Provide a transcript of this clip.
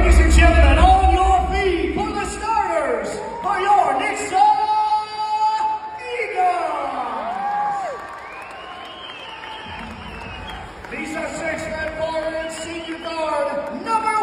Ladies and gentlemen, on your feet for the starters for your Nixa Eagles. These are six-foot-four and senior guard number